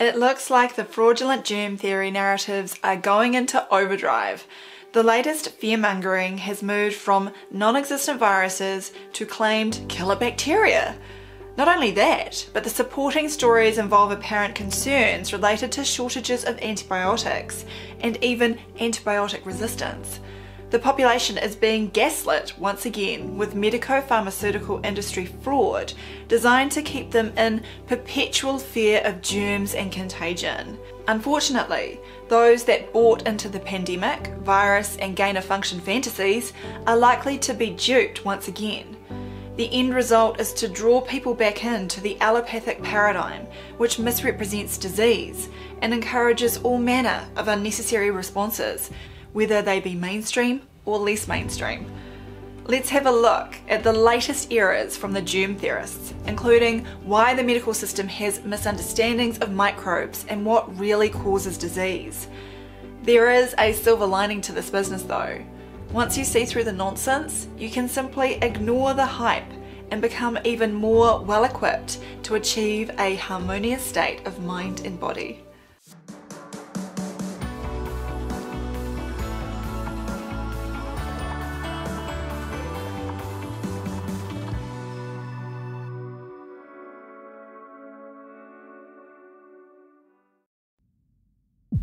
It looks like the fraudulent germ theory narratives are going into overdrive. The latest fearmongering has moved from non existent viruses to claimed killer bacteria. Not only that, but the supporting stories involve apparent concerns related to shortages of antibiotics and even antibiotic resistance. The population is being gaslit once again with medico pharmaceutical industry fraud designed to keep them in perpetual fear of germs and contagion. Unfortunately, those that bought into the pandemic, virus, and gain of function fantasies are likely to be duped once again. The end result is to draw people back into the allopathic paradigm, which misrepresents disease and encourages all manner of unnecessary responses, whether they be mainstream or less mainstream. Let's have a look at the latest errors from the germ theorists, including why the medical system has misunderstandings of microbes and what really causes disease. There is a silver lining to this business though. Once you see through the nonsense, you can simply ignore the hype and become even more well equipped to achieve a harmonious state of mind and body.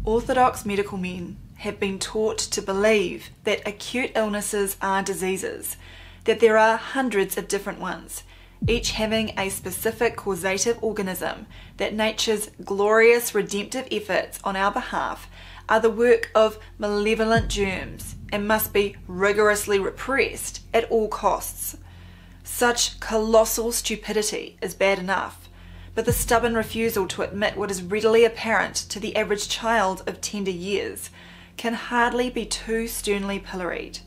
Orthodox medical men have been taught to believe that acute illnesses are diseases, that there are hundreds of different ones, each having a specific causative organism, that nature's glorious redemptive efforts on our behalf are the work of malevolent germs and must be rigorously repressed at all costs. Such colossal stupidity is bad enough but the stubborn refusal to admit what is readily apparent to the average child of tender years can hardly be too sternly pilloried.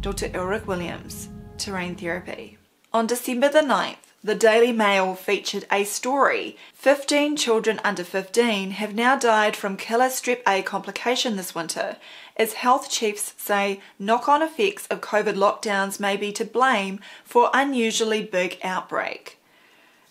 Dr. Ulric Williams, Terrain Therapy. On December the 9th, the Daily Mail featured a story 15 children under 15 have now died from killer strep A complication this winter, as health chiefs say knock on effects of COVID lockdowns may be to blame for unusually big outbreak.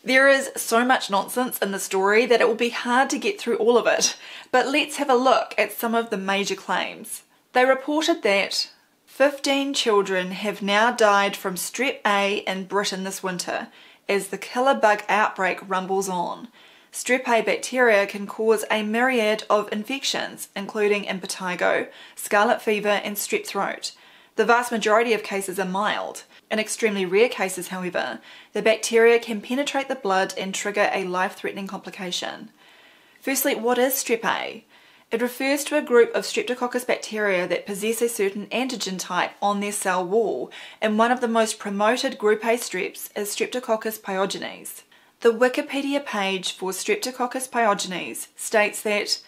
There is so much nonsense in the story that it will be hard to get through all of it, but let's have a look at some of the major claims. They reported that 15 children have now died from strep A in Britain this winter as the killer bug outbreak rumbles on. Strep A bacteria can cause a myriad of infections, including impetigo, scarlet fever, and strep throat. The vast majority of cases are mild. In extremely rare cases, however, the bacteria can penetrate the blood and trigger a life-threatening complication. Firstly, what is strep A? It refers to a group of Streptococcus bacteria that possess a certain antigen type on their cell wall, and one of the most promoted group A streps is Streptococcus pyogenes. The Wikipedia page for Streptococcus pyogenes states that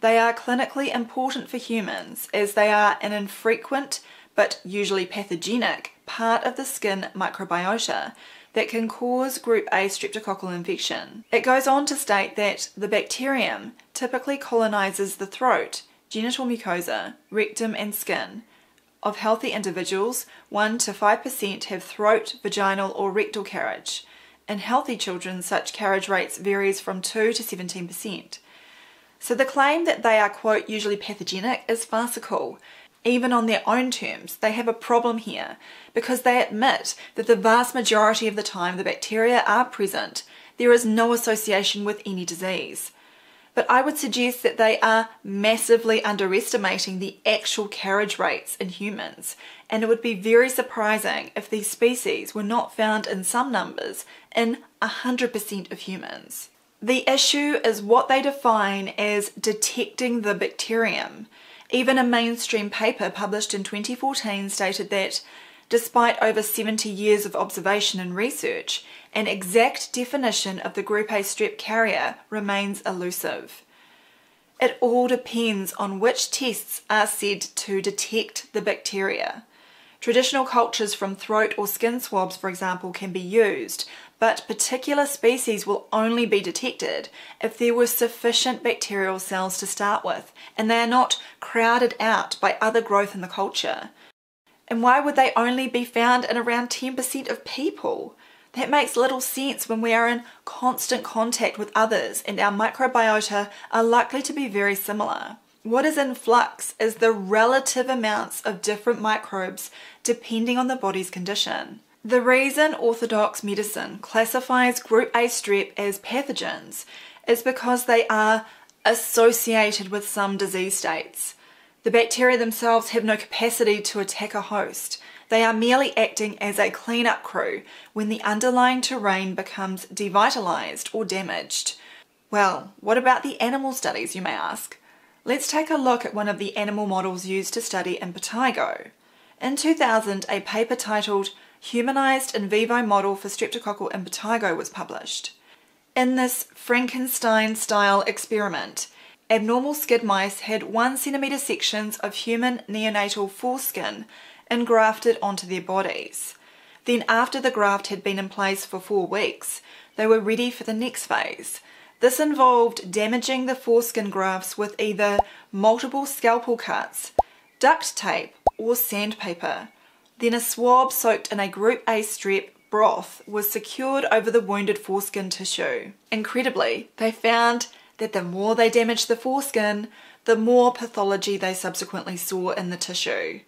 they are clinically important for humans as they are an infrequent but usually pathogenic part of the skin microbiota that can cause group A streptococcal infection. It goes on to state that the bacterium typically colonizes the throat, genital mucosa, rectum and skin. Of healthy individuals, 1 to 5% have throat, vaginal or rectal carriage. In healthy children, such carriage rates varies from 2 to 17%. So the claim that they are, quote, usually pathogenic is farcical even on their own terms, they have a problem here because they admit that the vast majority of the time the bacteria are present, there is no association with any disease. But I would suggest that they are massively underestimating the actual carriage rates in humans, and it would be very surprising if these species were not found in some numbers in 100% of humans. The issue is what they define as detecting the bacterium. Even a mainstream paper published in 2014 stated that, despite over 70 years of observation and research, an exact definition of the group A strep carrier remains elusive. It all depends on which tests are said to detect the bacteria. Traditional cultures from throat or skin swabs, for example, can be used, but particular species will only be detected if there were sufficient bacterial cells to start with and they are not crowded out by other growth in the culture. And why would they only be found in around 10% of people? That makes little sense when we are in constant contact with others and our microbiota are likely to be very similar. What is in flux is the relative amounts of different microbes depending on the body's condition. The reason orthodox medicine classifies group A strep as pathogens is because they are associated with some disease states. The bacteria themselves have no capacity to attack a host. They are merely acting as a cleanup crew when the underlying terrain becomes devitalized or damaged. Well, what about the animal studies, you may ask? Let's take a look at one of the animal models used to study impetigo. In 2000, a paper titled Humanized in Vivo Model for Streptococcal Impetigo was published. In this Frankenstein style experiment, abnormal SCID mice had 1 centimetre sections of human neonatal foreskin engrafted onto their bodies. Then, after the graft had been in place for four weeks, they were ready for the next phase. This involved damaging the foreskin grafts with either multiple scalpel cuts, duct tape, or sandpaper. Then a swab soaked in a group A strep broth was secured over the wounded foreskin tissue. Incredibly, they found that the more they damaged the foreskin, the more pathology they subsequently saw in the tissue.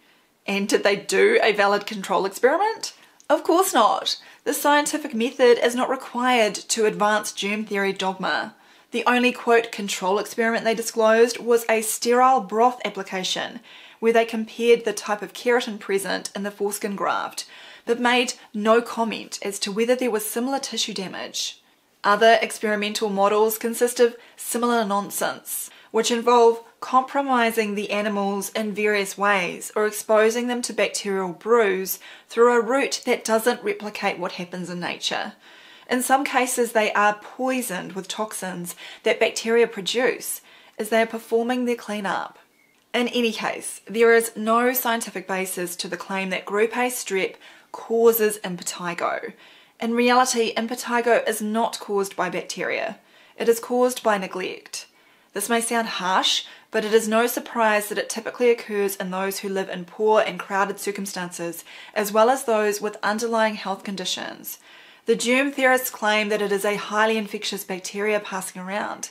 And did they do a valid control experiment? Of course not. The scientific method is not required to advance germ theory dogma. The only quote control experiment they disclosed was a sterile broth application where they compared the type of keratin present in the foreskin graft but made no comment as to whether there was similar tissue damage. Other experimental models consist of similar nonsense, which involve compromising the animals in various ways or exposing them to bacterial brews through a route that doesn't replicate what happens in nature. In some cases, they are poisoned with toxins that bacteria produce as they are performing their cleanup. In any case, there is no scientific basis to the claim that group A strep causes impetigo. In reality, impetigo is not caused by bacteria. It is caused by neglect. This may sound harsh, but it is no surprise that it typically occurs in those who live in poor and crowded circumstances, as well as those with underlying health conditions. The germ theorists claim that it is a highly infectious bacteria passing around.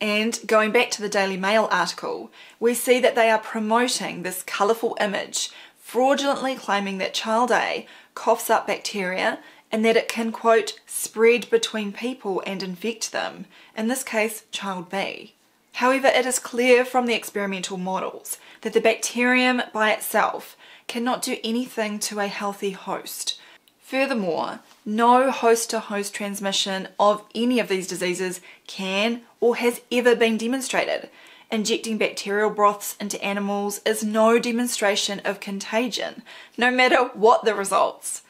And going back to the Daily Mail article, we see that they are promoting this colourful image fraudulently claiming that child A coughs up bacteria and that it can, quote, spread between people and infect them, in this case, child B. However, it is clear from the experimental models that the bacterium by itself cannot do anything to a healthy host. Furthermore, no host to host transmission of any of these diseases can or has ever been demonstrated, injecting bacterial broths into animals is no demonstration of contagion, no matter what the results.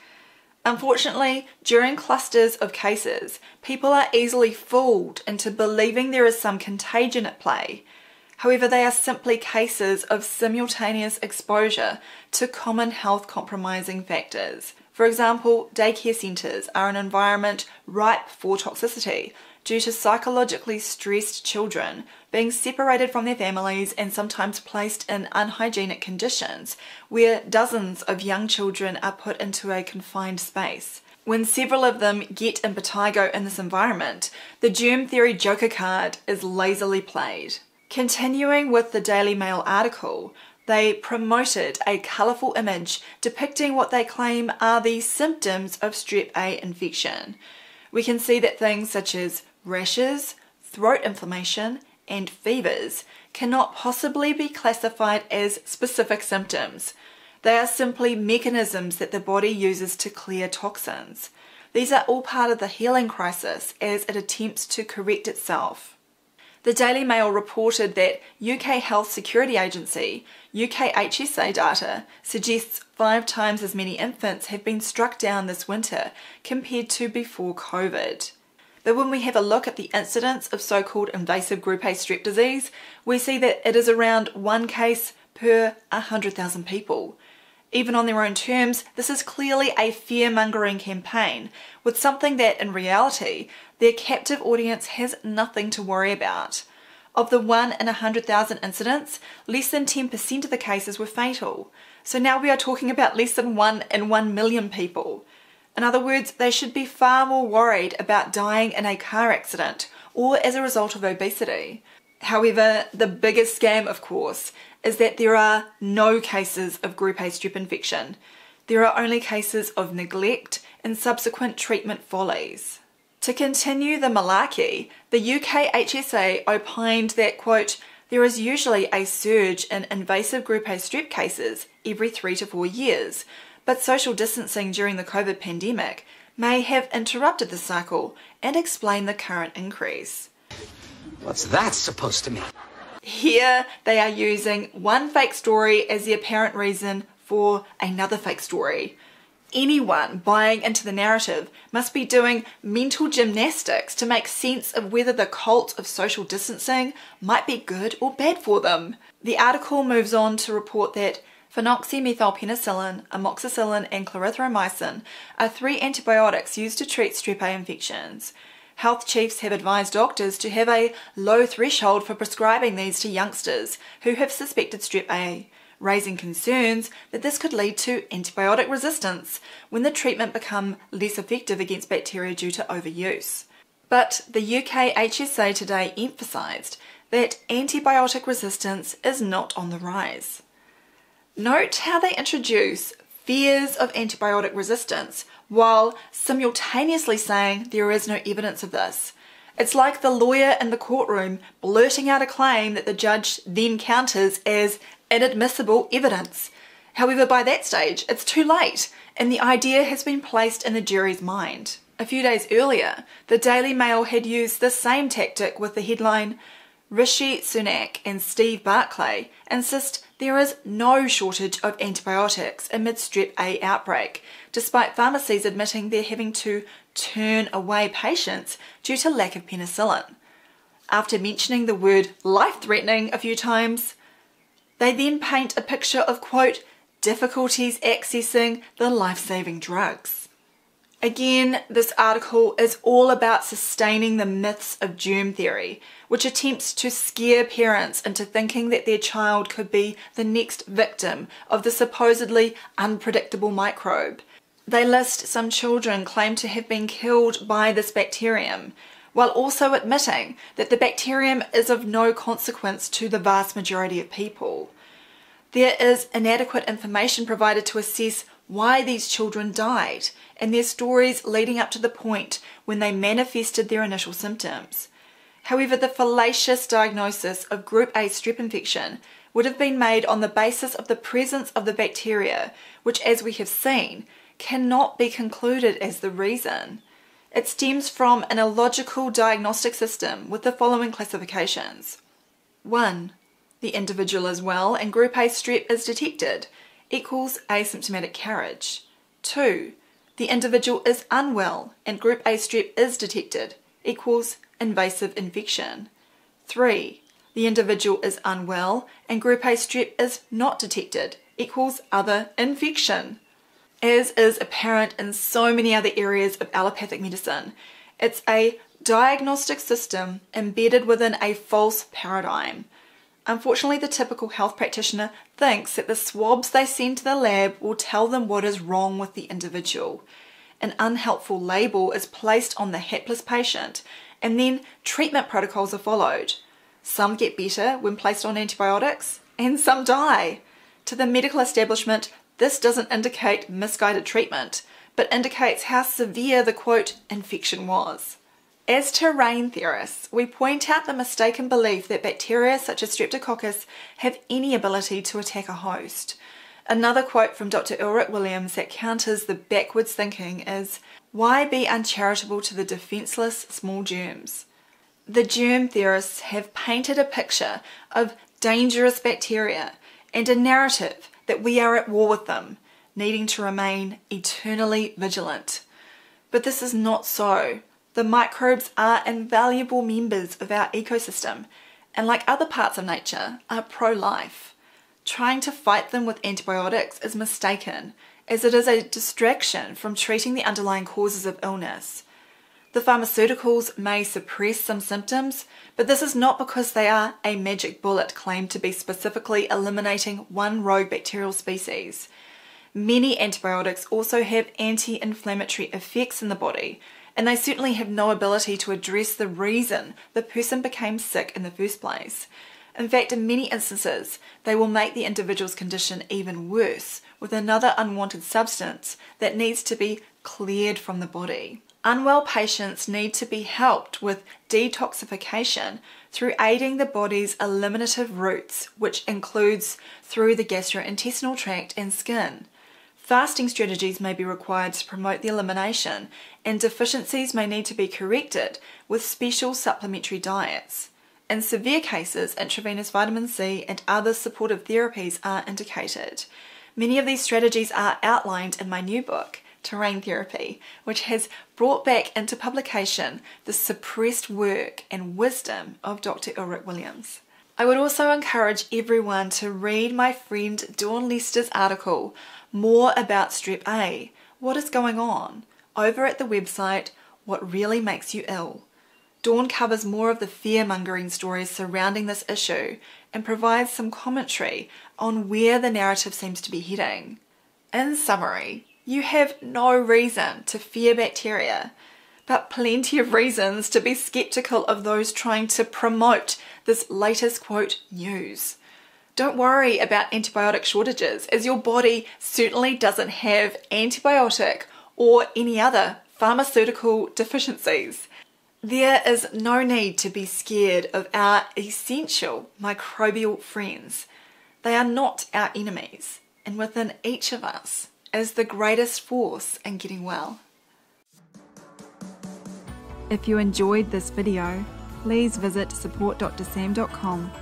Unfortunately, during clusters of cases, people are easily fooled into believing there is some contagion at play. However, they are simply cases of simultaneous exposure to common health compromising factors. For example, daycare centres are an environment ripe for toxicity, due to psychologically stressed children being separated from their families and sometimes placed in unhygienic conditions where dozens of young children are put into a confined space. When several of them get impetigo in this environment, the germ theory joker card is lazily played. Continuing with the Daily Mail article, they promoted a colourful image depicting what they claim are the symptoms of strep A infection. We can see that things such as rashes, throat inflammation, and fevers cannot possibly be classified as specific symptoms. They are simply mechanisms that the body uses to clear toxins. These are all part of the healing crisis as it attempts to correct itself. The Daily Mail reported that UK Health Security Agency, UK HSA data, suggests five times as many infants have been struck down this winter compared to before COVID. But when we have a look at the incidence of so-called invasive group A strep disease, we see that it is around one case per 100,000 people. Even on their own terms, this is clearly a fear-mongering campaign with something that, in reality, their captive audience has nothing to worry about. Of the 1 in 100,000 incidents, less than 10% of the cases were fatal. So now we are talking about less than 1 in 1 million people. In other words, they should be far more worried about dying in a car accident or as a result of obesity. However, the biggest scam, of course, is that there are no cases of group A strep infection. There are only cases of neglect and subsequent treatment follies. To continue the malarkey, the UK HSA opined that, quote, there is usually a surge in invasive group A strep cases every three to four years, but social distancing during the COVID pandemic may have interrupted the cycle and explain the current increase. What's that supposed to mean? Here they are using one fake story as the apparent reason for another fake story. Anyone buying into the narrative must be doing mental gymnastics to make sense of whether the cult of social distancing might be good or bad for them. The article moves on to report that phenoxymethylpenicillin, amoxicillin, and clarithromycin are three antibiotics used to treat strep A infections. Health chiefs have advised doctors to have a low threshold for prescribing these to youngsters who have suspected strep A, raising concerns that this could lead to antibiotic resistance when the treatment become less effective against bacteria due to overuse. But the UK HSA today emphasised that antibiotic resistance is not on the rise. Note how they introduce fears of antibiotic resistance while simultaneously saying there is no evidence of this. It's like the lawyer in the courtroom blurting out a claim that the judge then counters as inadmissible evidence. However, by that stage, it's too late, and the idea has been placed in the jury's mind. A few days earlier, the Daily Mail had used the same tactic with the headline Rishi Sunak and Steve Barclay insist there is no shortage of antibiotics amid strep A outbreak, despite pharmacies admitting they're having to turn away patients due to lack of penicillin. After mentioning the word life-threatening a few times, they then paint a picture of, quote, difficulties accessing the life-saving drugs. Again, this article is all about sustaining the myths of germ theory, which attempts to scare parents into thinking that their child could be the next victim of the supposedly unpredictable microbe. They list some children claimed to have been killed by this bacterium, while also admitting that the bacterium is of no consequence to the vast majority of people. There is inadequate information provided to assess why these children died and their stories leading up to the point when they manifested their initial symptoms. However, the fallacious diagnosis of group A strep infection would have been made on the basis of the presence of the bacteria, which, as we have seen, cannot be concluded as the reason. It stems from an illogical diagnostic system with the following classifications 1. The individual is well and group A strep is detected, equals asymptomatic carriage. 2. The individual is unwell and group A strep is detected, equals invasive infection. 3. The individual is unwell and group A strep is not detected, equals other infection. As is apparent in so many other areas of allopathic medicine, it's a diagnostic system embedded within a false paradigm Unfortunately, the typical health practitioner thinks that the swabs they send to the lab will tell them what is wrong with the individual. An unhelpful label is placed on the hapless patient, and then treatment protocols are followed. Some get better when placed on antibiotics, and some die. To the medical establishment, this doesn't indicate misguided treatment, but indicates how severe the quote infection was. As terrain theorists, we point out the mistaken belief that bacteria such as Streptococcus have any ability to attack a host. Another quote from Dr. Ulric Williams that counters the backwards thinking is Why be uncharitable to the defenseless small germs? The germ theorists have painted a picture of dangerous bacteria and a narrative that we are at war with them, needing to remain eternally vigilant. But this is not so. The microbes are invaluable members of our ecosystem and like other parts of nature are pro-life. Trying to fight them with antibiotics is mistaken as it is a distraction from treating the underlying causes of illness. The pharmaceuticals may suppress some symptoms, but this is not because they are a magic bullet claimed to be specifically eliminating one rogue bacterial species. Many antibiotics also have anti inflammatory effects in the body, and they certainly have no ability to address the reason the person became sick in the first place. In fact, in many instances, they will make the individual's condition even worse with another unwanted substance that needs to be cleared from the body. Unwell patients need to be helped with detoxification through aiding the body's eliminative routes, which includes through the gastrointestinal tract and skin. Fasting strategies may be required to promote the elimination, and deficiencies may need to be corrected with special supplementary diets. In severe cases, intravenous vitamin C and other supportive therapies are indicated. Many of these strategies are outlined in my new book, terrain therapy, which has brought back into publication the suppressed work and wisdom of Dr. Ulric Williams. I would also encourage everyone to read my friend Dawn Lester's article, More About strep A What is Going On, over at the website What Really Makes You Ill. Dawn covers more of the fear mongering stories surrounding this issue and provides some commentary on where the narrative seems to be heading. In summary, you have no reason to fear bacteria, but plenty of reasons to be skeptical of those trying to promote this latest quote news. Don't worry about antibiotic shortages, as your body certainly doesn't have antibiotic or any other pharmaceutical deficiencies. There is no need to be scared of our essential microbial friends. They are not our enemies, and within each of us is the greatest force in getting well. If you enjoyed this video, please visit supportdrsam.com